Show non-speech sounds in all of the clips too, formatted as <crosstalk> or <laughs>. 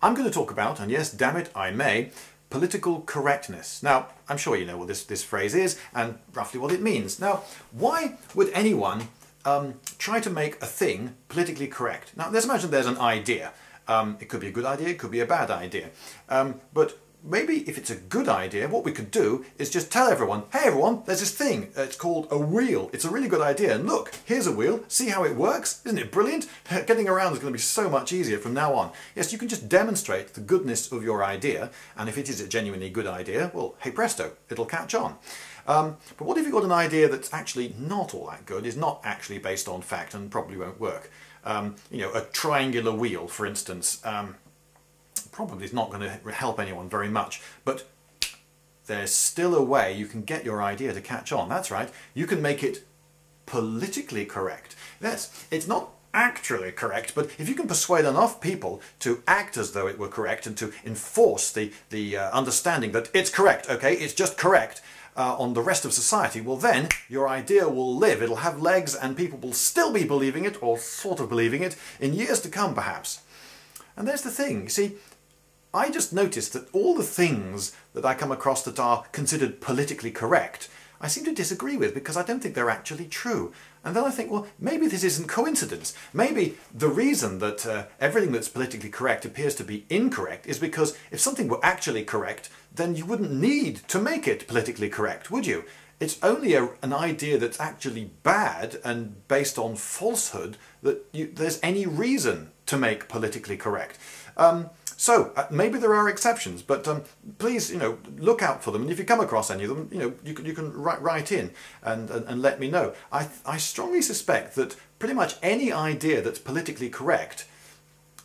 I'm going to talk about, and yes, damn it, I may, political correctness. Now, I'm sure you know what this, this phrase is and roughly what it means. Now, why would anyone um, try to make a thing politically correct? Now, let's imagine there's an idea. Um, it could be a good idea, it could be a bad idea. Um, but maybe if it's a good idea, what we could do is just tell everyone, hey everyone, there's this thing, it's called a wheel. It's a really good idea, and look, here's a wheel, see how it works? Isn't it brilliant? <laughs> Getting around is going to be so much easier from now on. Yes, you can just demonstrate the goodness of your idea, and if it is a genuinely good idea, well, hey presto, it'll catch on. Um, but what if you've got an idea that's actually not all that good, is not actually based on fact, and probably won't work? Um, you know, a triangular wheel, for instance. Um, probably is not going to help anyone very much, but there's still a way you can get your idea to catch on. That's right, you can make it politically correct. Yes, it's not actually correct, but if you can persuade enough people to act as though it were correct and to enforce the, the uh, understanding that it's correct, okay, it's just correct, uh, on the rest of society, well then your idea will live, it'll have legs and people will still be believing it, or sort of believing it, in years to come perhaps. And there's the thing, you see, I just noticed that all the things that I come across that are considered politically correct, I seem to disagree with because I don't think they're actually true. And then I think, well, maybe this isn't coincidence. Maybe the reason that uh, everything that's politically correct appears to be incorrect is because if something were actually correct, then you wouldn't need to make it politically correct, would you? It's only a, an idea that's actually bad and based on falsehood that you, there's any reason to make politically correct. Um, so uh, maybe there are exceptions, but um, please, you know, look out for them. And if you come across any of them, you know, you can, you can write, write in and, and, and let me know. I, I strongly suspect that pretty much any idea that's politically correct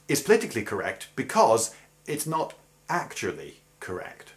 is politically correct because it's not actually correct.